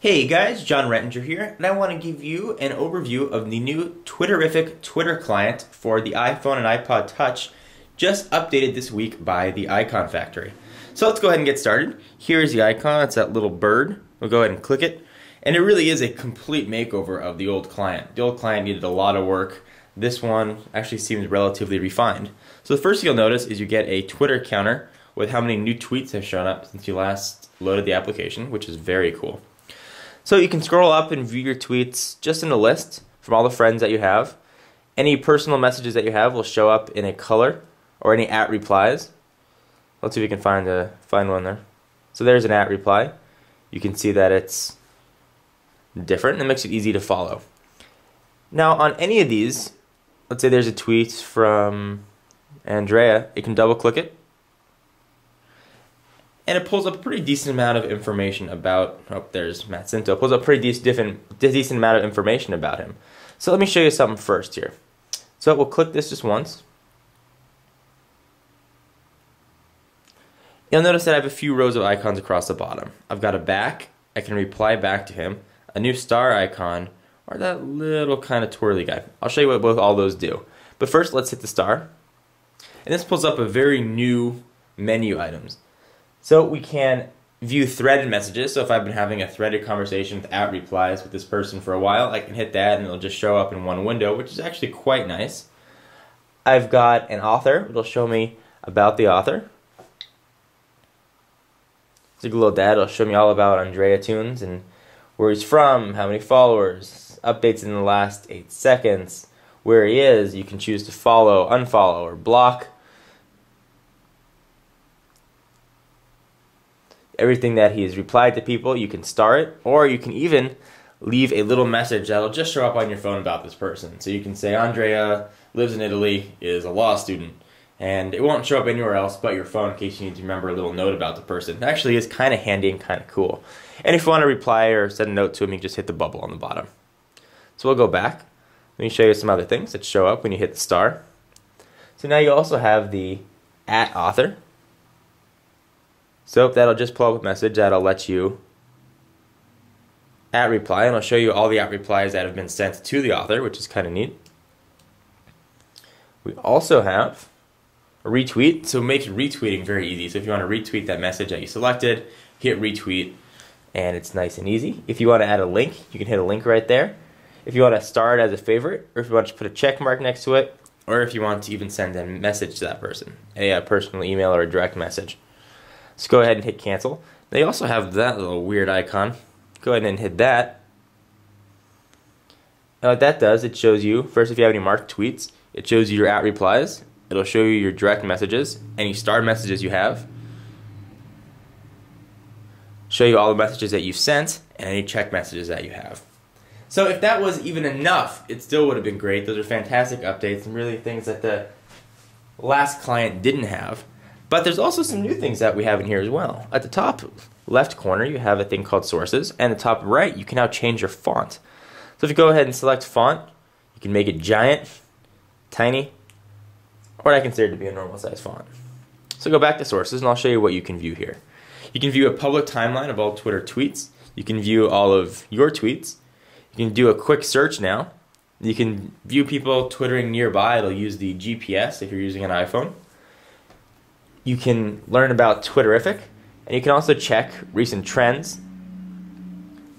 Hey guys, Jon Rettinger here, and I want to give you an overview of the new Twitterrific Twitter client for the iPhone and iPod Touch, just updated this week by the Iconfactory. So let's go ahead and get started. Here's the icon, it's that little bird. We'll go ahead and click it, and it really is a complete makeover of the old client. The old client needed a lot of work. This one actually seems relatively refined. So the first thing you'll notice is you get a Twitter counter with how many new tweets have shown up since you last loaded the application, which is very cool. So you can scroll up and view your tweets just in a list from all the friends that you have. Any personal messages that you have will show up in a color or any at replies. Let's see if we can find a find one there. So there's an at reply. You can see that it's different and it makes it easy to follow. Now on any of these, let's say there's a tweet from Andrea, you can double click it and it pulls up a pretty decent amount of information about. Oh, there's Matt Cinto. It pulls up a pretty de- different, decent amount of information about him. So let me show you something first here. So we'll click this just once. You'll notice that I have a few rows of icons across the bottom. I've got a back. I can reply back to him. A new star icon, or that little kind of twirly guy. I'll show you what both all those do. But first, let's hit the star. And this pulls up a very new menu items. So we can view threaded messages. So if I've been having a threaded conversation without replies with this person for a while, I can hit that and it'll just show up in one window, which is actually quite nice. I've got an author. It'll show me about the author. Little dad. It'll show me all about Andrea Tunes and where he's from, how many followers, updates in the last eight seconds, where he is. You can choose to follow, unfollow, or block. Everything that he's replied to people. You can star it, or you can even leave a little message that'll just show up on your phone about this person. So you can say, Andrea lives in Italy, is a law student, and it won't show up anywhere else but your phone in case you need to remember a little note about the person. It actually is kind of handy and kind of cool. And if you want to reply or send a note to him, you can just hit the bubble on the bottom. So we'll go back. Let me show you some other things that show up when you hit the star. So now you also have the at author. So that'll just pull up a message that'll let you at reply, and I'll show you all the at replies that have been sent to the author, which is kind of neat. We also have a retweet, so it makes retweeting very easy. So if you want to retweet that message that you selected, hit retweet, and it's nice and easy. If you want to add a link, you can hit a link right there. If you want to star it as a favorite, or if you want to put a check mark next to it, or if you want to even send a message to that person, a, a personal email or a direct message. Let's go ahead and hit cancel. They also have that little weird icon. Go ahead and hit that. And what that does, it shows you, first if you have any marked tweets, it shows you your at replies. It'll show you your direct messages, any star messages you have. Show you all the messages that you've sent, and any check messages that you have. So if that was even enough, it still would have been great. Those are fantastic updates and really things that the last client didn't have. But there's also some new things that we have in here as well. At the top left corner, you have a thing called sources, and the top right, you can now change your font. So if you go ahead and select font, you can make it giant, tiny, or what I consider to be a normal size font. So go back to sources, and I'll show you what you can view here. You can view a public timeline of all Twitter tweets. You can view all of your tweets. You can do a quick search now. You can view people twittering nearby. It'll use the GPS if you're using an iPhone you can learn about Twitterrific, and you can also check recent trends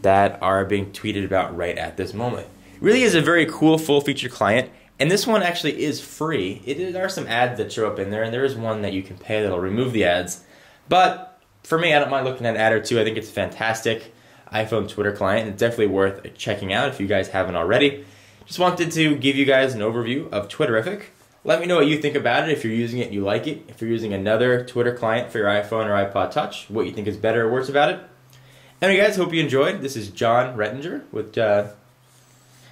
that are being tweeted about right at this moment. It really is a very cool full feature client, and this one actually is free. It, there are some ads that show up in there, and there is one that you can pay that'll remove the ads. But for me, I don't mind looking at an ad or two. I think it's a fantastic iPhone Twitter client. and It's definitely worth checking out if you guys haven't already. Just wanted to give you guys an overview of Twitterrific. Let me know what you think about it. If you're using it and you like it. If you're using another Twitter client for your iPhone or iPod Touch, what you think is better or worse about it. Anyway, guys, hope you enjoyed. This is Jon Rettinger with uh,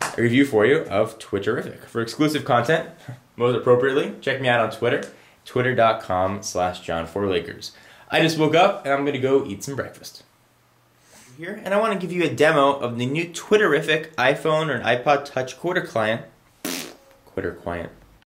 a review for you of Twitterrific. For exclusive content, most appropriately, check me out on Twitter, twitter.com slash John Lakers. I just woke up and I'm going to go eat some breakfast. Here, and I want to give you a demo of the new Twitterrific iPhone or an iPod Touch quarter client. Quarter client